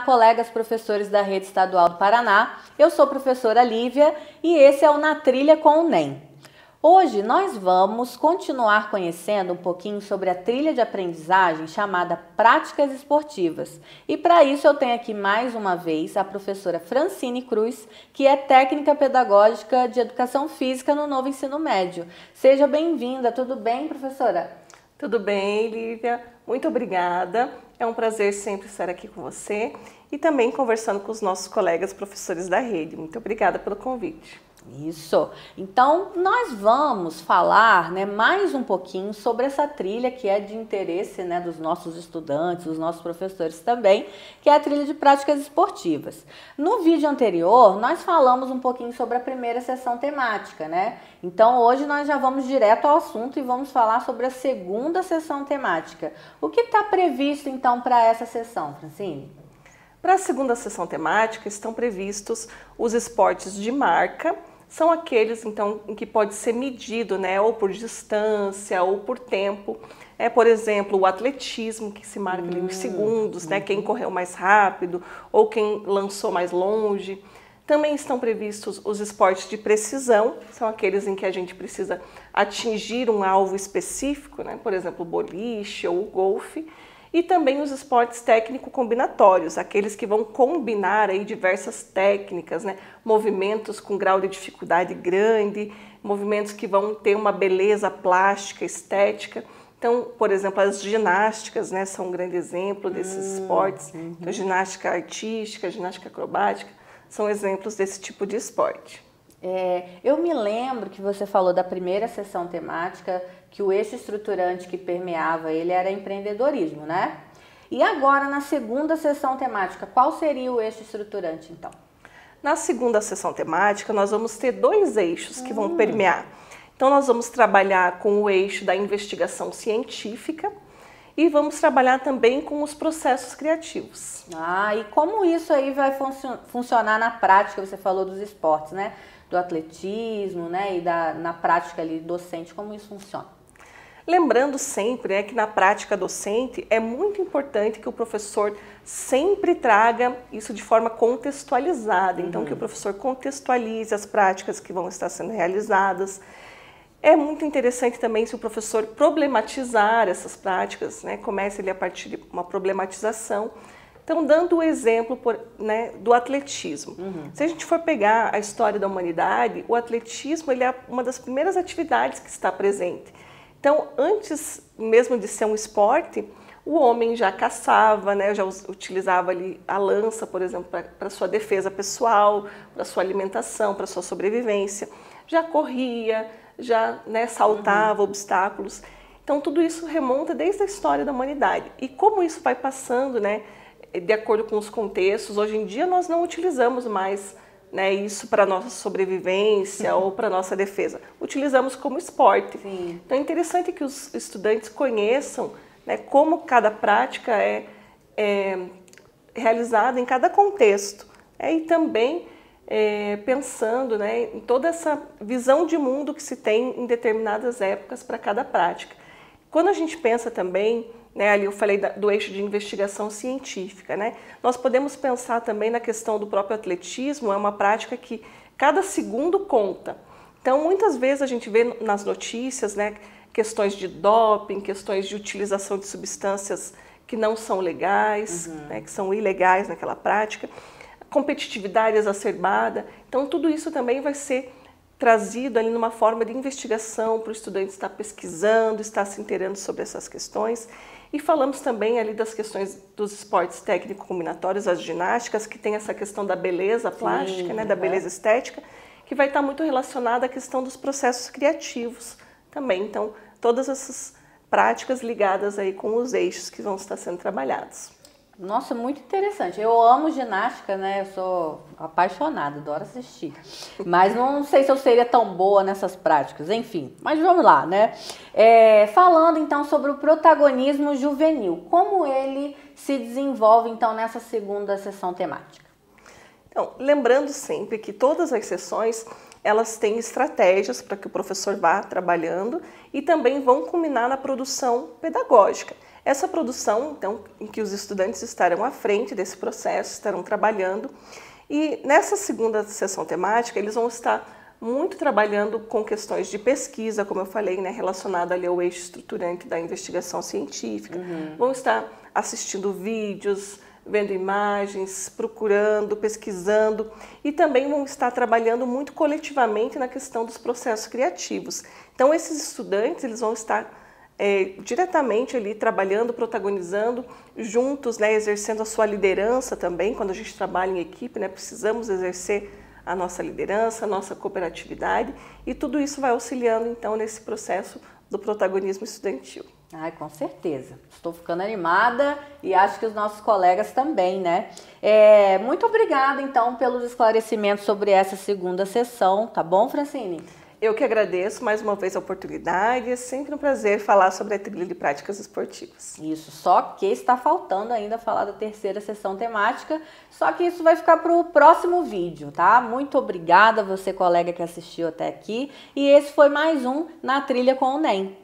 Colegas professores da Rede Estadual do Paraná. Eu sou professora Lívia e esse é o Na Trilha com o NEM. Hoje nós vamos continuar conhecendo um pouquinho sobre a trilha de aprendizagem chamada Práticas Esportivas. E para isso eu tenho aqui mais uma vez a professora Francine Cruz, que é técnica pedagógica de educação física no novo ensino médio. Seja bem-vinda, tudo bem, professora? Tudo bem, Lívia? Muito obrigada. É um prazer sempre estar aqui com você e também conversando com os nossos colegas professores da rede. Muito obrigada pelo convite. Isso. Então, nós vamos falar, né, mais um pouquinho sobre essa trilha que é de interesse, né, dos nossos estudantes, dos nossos professores também, que é a trilha de práticas esportivas. No vídeo anterior, nós falamos um pouquinho sobre a primeira sessão temática, né? Então, hoje nós já vamos direto ao assunto e vamos falar sobre a segunda sessão temática. O que está previsto então para essa sessão, Francine? Para a segunda sessão temática estão previstos os esportes de marca, são aqueles então em que pode ser medido, né, ou por distância ou por tempo. É, por exemplo, o atletismo, que se marca hum, em segundos, né, quem correu mais rápido ou quem lançou mais longe. Também estão previstos os esportes de precisão, são aqueles em que a gente precisa atingir um alvo específico, né, por exemplo, o boliche ou o golfe e também os esportes técnico-combinatórios, aqueles que vão combinar aí diversas técnicas, né? movimentos com grau de dificuldade grande, movimentos que vão ter uma beleza plástica, estética. Então, por exemplo, as ginásticas né, são um grande exemplo desses hum, esportes. Uhum. Então, ginástica artística, ginástica acrobática, são exemplos desse tipo de esporte. É, eu me lembro que você falou da primeira sessão temática que o eixo estruturante que permeava ele era empreendedorismo, né? E agora, na segunda sessão temática, qual seria o eixo estruturante, então? Na segunda sessão temática, nós vamos ter dois eixos que hum. vão permear. Então, nós vamos trabalhar com o eixo da investigação científica e vamos trabalhar também com os processos criativos. Ah, e como isso aí vai funcio funcionar na prática? Você falou dos esportes, né? Do atletismo, né? E da, na prática ali docente, como isso funciona? Lembrando sempre né, que na prática docente é muito importante que o professor sempre traga isso de forma contextualizada. Então, uhum. que o professor contextualize as práticas que vão estar sendo realizadas. É muito interessante também se o professor problematizar essas práticas, né, comece ele a partir de uma problematização. Então, dando o exemplo por, né, do atletismo. Uhum. Se a gente for pegar a história da humanidade, o atletismo ele é uma das primeiras atividades que está presente. Então, antes mesmo de ser um esporte, o homem já caçava, né, já utilizava ali a lança, por exemplo, para sua defesa pessoal, para sua alimentação, para sua sobrevivência, já corria, já né, saltava uhum. obstáculos. Então, tudo isso remonta desde a história da humanidade. E como isso vai passando, né, de acordo com os contextos, hoje em dia nós não utilizamos mais né, isso para nossa sobrevivência ou para nossa defesa. Utilizamos como esporte. Sim. Então é interessante que os estudantes conheçam né, como cada prática é, é realizada em cada contexto. É, e também é, pensando né, em toda essa visão de mundo que se tem em determinadas épocas para cada prática. Quando a gente pensa também né, ali eu falei da, do eixo de investigação científica. Né? Nós podemos pensar também na questão do próprio atletismo, é uma prática que cada segundo conta. Então, muitas vezes a gente vê nas notícias né, questões de doping, questões de utilização de substâncias que não são legais, uhum. né, que são ilegais naquela prática, competitividade exacerbada. Então, tudo isso também vai ser trazido ali numa forma de investigação para o estudante estar pesquisando, estar se inteirando sobre essas questões. E falamos também ali das questões dos esportes técnico-combinatórios, as ginásticas, que tem essa questão da beleza plástica, Sim, né, da beleza estética, que vai estar muito relacionada à questão dos processos criativos também. Então, todas essas práticas ligadas aí com os eixos que vão estar sendo trabalhados. Nossa, muito interessante. Eu amo ginástica, né? Eu sou apaixonada, adoro assistir. Mas não sei se eu seria tão boa nessas práticas. Enfim, mas vamos lá, né? É, falando então sobre o protagonismo juvenil, como ele se desenvolve então nessa segunda sessão temática? Então, lembrando sempre que todas as sessões elas têm estratégias para que o professor vá trabalhando e também vão culminar na produção pedagógica. Essa produção, então, em que os estudantes estarão à frente desse processo, estarão trabalhando, e nessa segunda sessão temática, eles vão estar muito trabalhando com questões de pesquisa, como eu falei, né, relacionada ali ao eixo estruturante da investigação científica. Uhum. Vão estar assistindo vídeos, vendo imagens, procurando, pesquisando e também vão estar trabalhando muito coletivamente na questão dos processos criativos. Então esses estudantes eles vão estar é, diretamente ali trabalhando, protagonizando, juntos, né, exercendo a sua liderança também. Quando a gente trabalha em equipe, né, precisamos exercer a nossa liderança, a nossa cooperatividade e tudo isso vai auxiliando então nesse processo do protagonismo estudantil. Ai, com certeza. Estou ficando animada e acho que os nossos colegas também, né? É, muito obrigada, então, pelos esclarecimentos sobre essa segunda sessão, tá bom, Francine? Eu que agradeço mais uma vez a oportunidade. É sempre um prazer falar sobre a trilha de práticas esportivas. Isso, só que está faltando ainda falar da terceira sessão temática, só que isso vai ficar para o próximo vídeo, tá? Muito obrigada você, colega que assistiu até aqui. E esse foi mais um Na Trilha com o NEM.